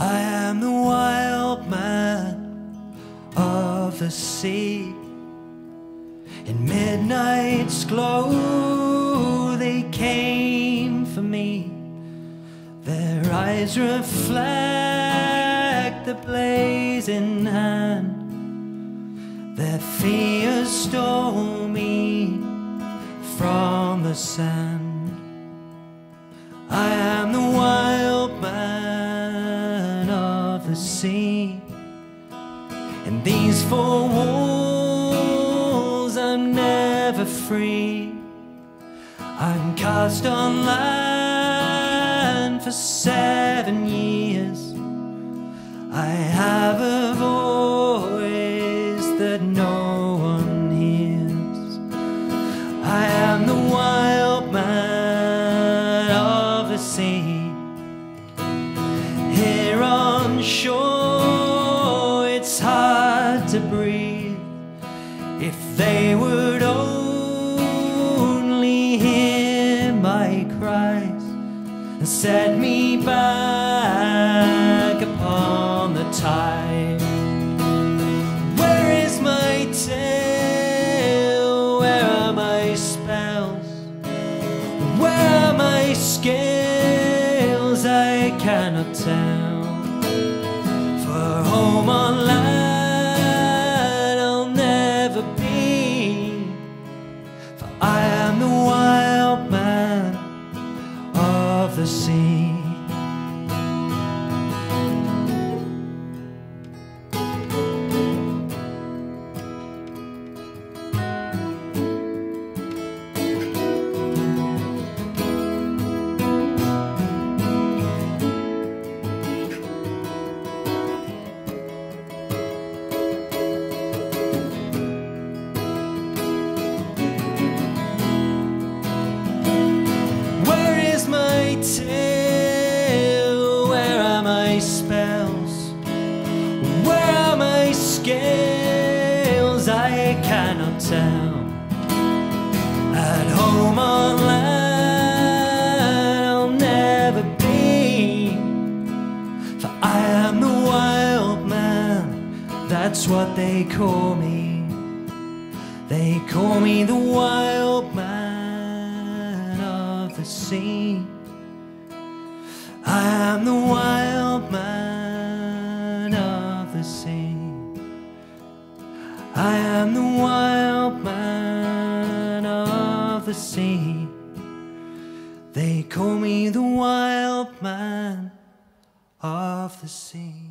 I am the wild man of the sea. In midnight's glow, they came for me. Their eyes reflect the blazing hand. Their fears stole me from the sand. I am the sea. And these four walls I'm never free. I'm cast on land for seven years. I have a voice that no one hears. I am the wild man of the sea. Shore, it's hard to breathe. If they would only hear my cries and set me back upon the tide. Where is my tail? Where are my spells? Where are my scales? I cannot tell. Of the sea. Spells? Where are my scales? I cannot tell. At home on land, I'll never be. For I am the wild man, that's what they call me. They call me the wild man of the sea. I am the wild They call me the wild man of the sea.